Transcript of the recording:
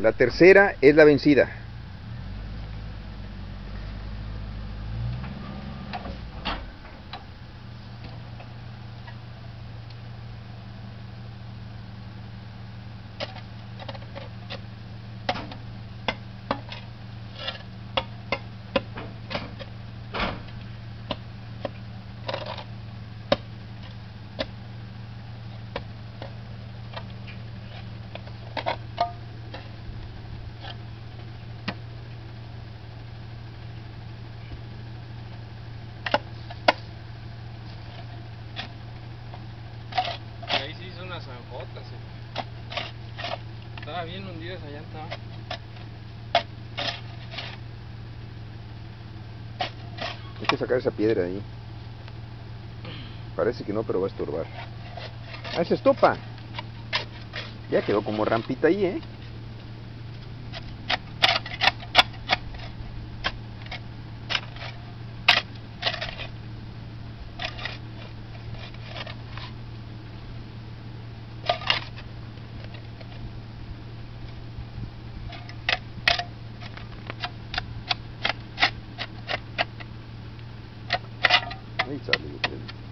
La tercera es la vencida. Bien hundida esa llanta. Hay que sacar esa piedra ahí. Parece que no, pero va a estorbar. Ah, se estopa. Ya quedó como rampita ahí, ¿eh? He's hate that little.